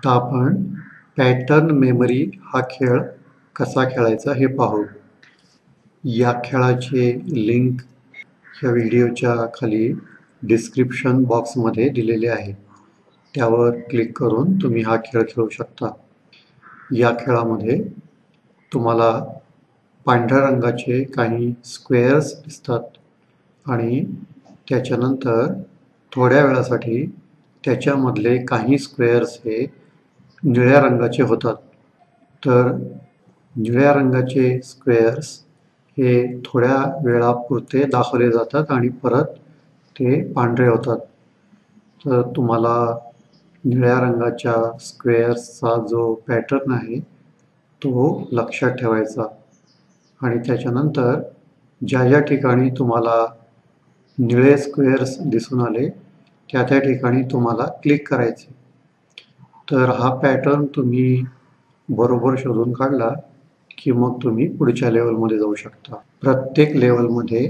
आता आपण pattern memory हा खेळ कसा खेळायचा हे पाहू. या खेळाचे लिंक ह्या व्हिडिओच्या खाली डिस्क्रिप्शन बॉक्समध्ये दिलेले आहे. त्यावर क्लिक करून तुम्ही हा खेळ खेळू शकता. या खेळामध्ये तुम्हाला पांढऱ्या रंगाचे काही स्क्वेअर्स दिसतात आणि त्याच्यानंतर थोड्या वेळासाठी त्याच्यामधले काही स्क्वेअर्स हे निळ्या रंगाचे होतात. तर निळ्या रंगाचे स्क्वेअर्स हे थोड्या वेळापुरते दाखवले जातात आणि परत ते पांढरे होतात. तर तुम्हाला निळ्या रंगाच्या स्क्वेअर्सचा जो पॅटर्न आहे तो लक्षात ठेवायचा. आणि त्याच्यानंतर ज्या ज्या ठिकाणी तुम्हाला निळे स्क्वेअर्स दिसून आले त्या त्या ठिकाणी तुम्हाला क्लिक करायचे. तर हा पॅटर्न तुम्ही बरोबर शोधून काढला की मग तुम्ही पुढच्या लेवलमध्ये जाऊ शकता. प्रत्येक लेवलमध्ये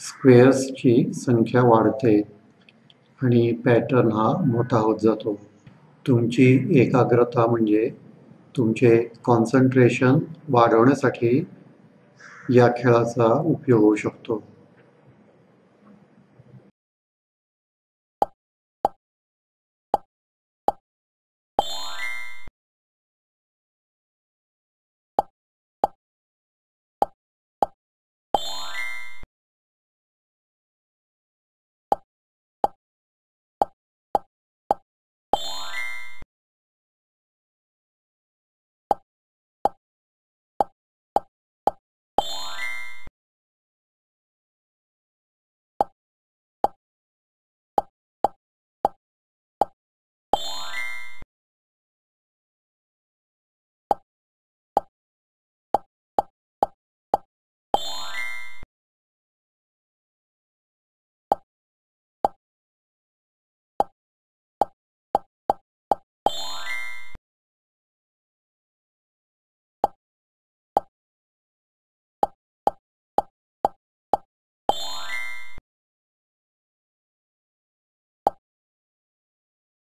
स्क्वेअर्सची संख्या वाढते आणि पॅटर्न हा मोठा होत जातो. तुमची एकाग्रता म्हणजे तुमचे कॉन्सन्ट्रेशन वाढवण्यासाठी या खेळाचा उपयोग होऊ शकतो.